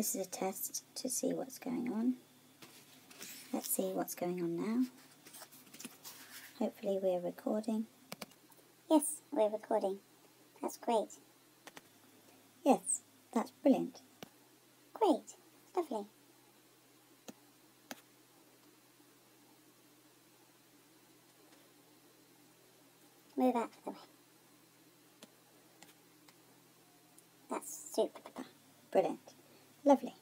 This is a test to see what's going on. Let's see what's going on now. Hopefully we're recording. Yes, we're recording. That's great. Yes, that's brilliant. Great. Lovely. Move out of the way. That's super. Brilliant. Lovely.